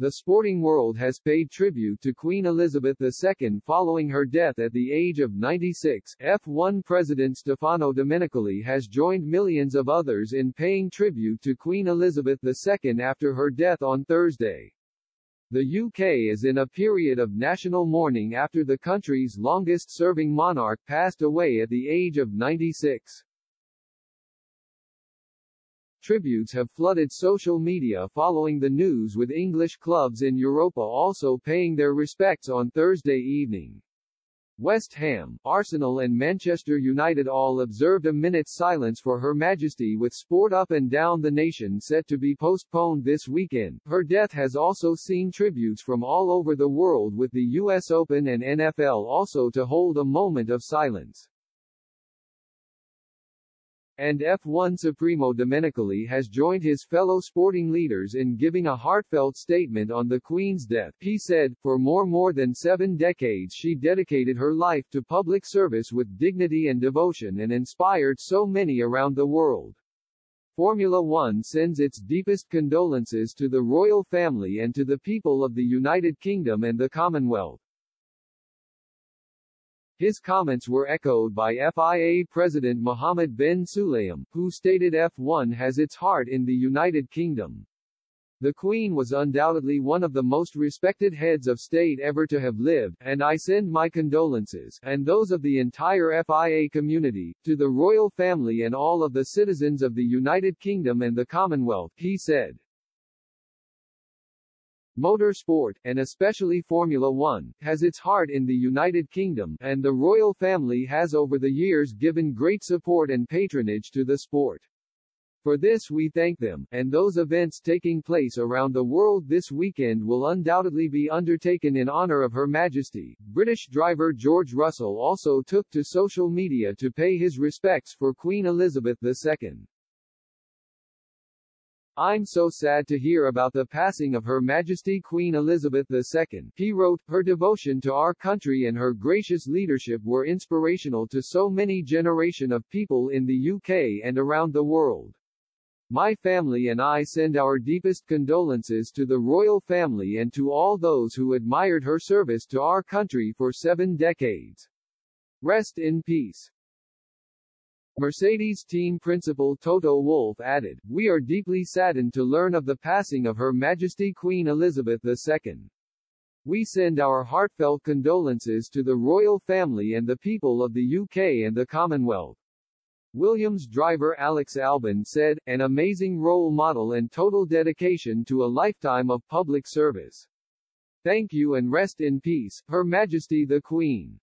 The sporting world has paid tribute to Queen Elizabeth II following her death at the age of 96. F1 President Stefano Domenicali has joined millions of others in paying tribute to Queen Elizabeth II after her death on Thursday. The UK is in a period of national mourning after the country's longest-serving monarch passed away at the age of 96. Tributes have flooded social media following the news with English clubs in Europa also paying their respects on Thursday evening. West Ham, Arsenal and Manchester United all observed a minute's silence for Her Majesty with sport up and down the nation set to be postponed this weekend. Her death has also seen tributes from all over the world with the US Open and NFL also to hold a moment of silence and F1 Supremo Domenicali has joined his fellow sporting leaders in giving a heartfelt statement on the Queen's death. He said, for more more than seven decades she dedicated her life to public service with dignity and devotion and inspired so many around the world. Formula One sends its deepest condolences to the royal family and to the people of the United Kingdom and the Commonwealth. His comments were echoed by FIA President Mohammed bin Sulayem, who stated F1 has its heart in the United Kingdom. The Queen was undoubtedly one of the most respected heads of state ever to have lived, and I send my condolences, and those of the entire FIA community, to the royal family and all of the citizens of the United Kingdom and the Commonwealth, he said. Motorsport, and especially Formula One, has its heart in the United Kingdom, and the royal family has over the years given great support and patronage to the sport. For this we thank them, and those events taking place around the world this weekend will undoubtedly be undertaken in honor of Her Majesty. British driver George Russell also took to social media to pay his respects for Queen Elizabeth II. I'm so sad to hear about the passing of Her Majesty Queen Elizabeth II. He wrote, her devotion to our country and her gracious leadership were inspirational to so many generation of people in the UK and around the world. My family and I send our deepest condolences to the royal family and to all those who admired her service to our country for seven decades. Rest in peace. Mercedes team principal Toto Wolff added, We are deeply saddened to learn of the passing of Her Majesty Queen Elizabeth II. We send our heartfelt condolences to the royal family and the people of the UK and the Commonwealth. Williams driver Alex Albon said, an amazing role model and total dedication to a lifetime of public service. Thank you and rest in peace, Her Majesty the Queen.